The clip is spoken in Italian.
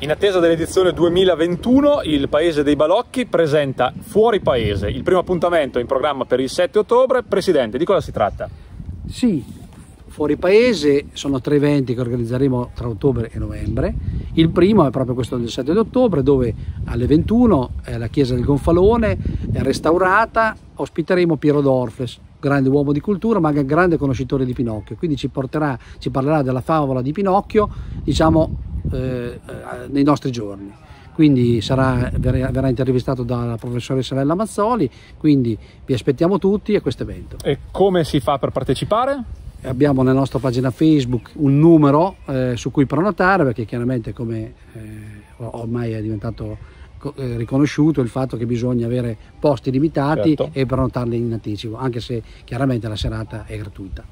In attesa dell'edizione 2021, il Paese dei Balocchi presenta Fuori Paese, il primo appuntamento in programma per il 7 ottobre. Presidente, di cosa si tratta? Sì, Fuori Paese sono tre eventi che organizzeremo tra ottobre e novembre. Il primo è proprio questo del 7 ottobre, dove alle 21 la chiesa del Gonfalone è restaurata, ospiteremo Piero Dorfles, grande uomo di cultura ma anche grande conoscitore di Pinocchio, quindi ci, porterà, ci parlerà della favola di Pinocchio, diciamo eh, nei nostri giorni. Quindi sarà, verrà intervistato dalla professoressa Lella Mazzoli, quindi vi aspettiamo tutti a questo evento. E come si fa per partecipare? Abbiamo nella nostra pagina Facebook un numero eh, su cui prenotare perché chiaramente come eh, ormai è diventato eh, riconosciuto il fatto che bisogna avere posti limitati certo. e prenotarli in anticipo, anche se chiaramente la serata è gratuita.